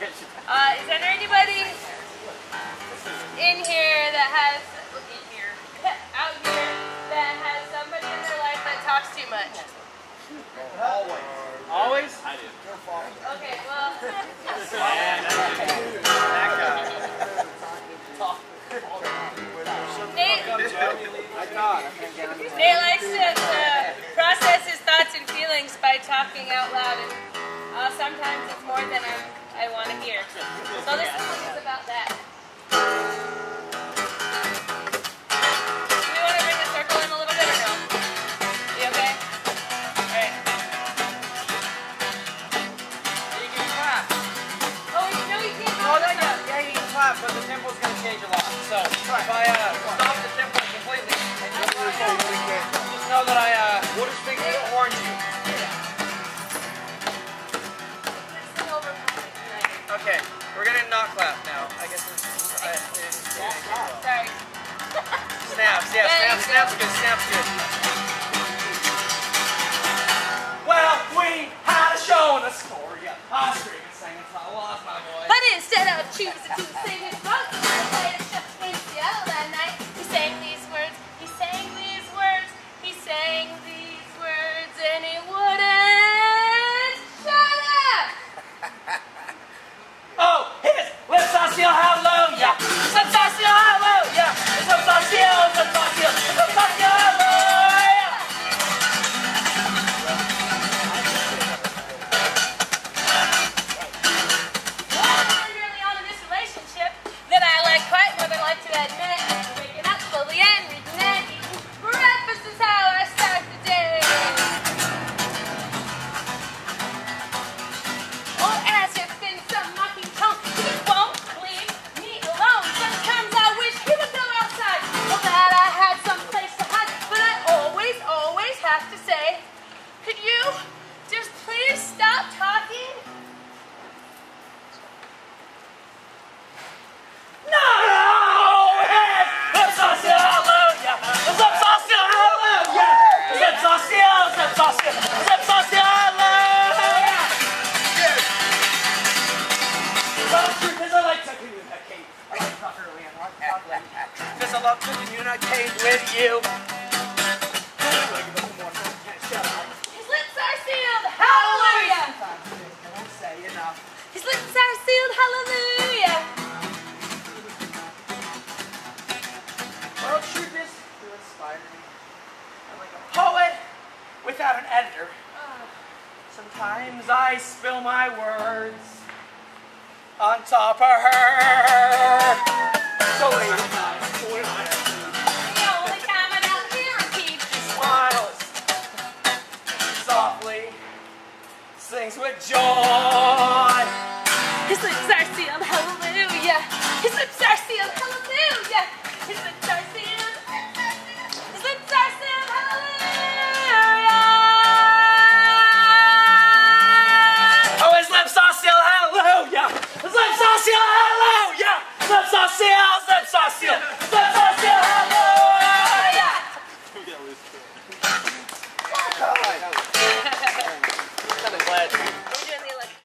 Uh, is there anybody in here that has in here out here that has somebody in their life that talks too much? Always. Always? I do. Okay, well, That guy. Nate, Nate likes to uh, process his thoughts and feelings by talking out loud, and uh, sometimes it's more than I hear. So this song is about that. Do we want to bring the circle in a little bit or no? You okay? Alright. You can clap. Oh, you know you can't. Oh, no, yeah, yeah, you can clap, but the tempo's going to change a lot. So, if I uh, Okay, we're going to not clap now. I guess it's... Uh, I, it's oh, Sorry. snaps, yeah, snaps, snaps good, snaps good. Well, we had a show in Astoria. I was screaming, singing, so I lost my voice. But instead of choosing to I love to communicate with you. Up. His lips are sealed, hallelujah! I won't say enough. His lips are sealed, hallelujah! Truth is, you inspire me. I'm like a poet without an editor. Sometimes I spill my words on top of her. So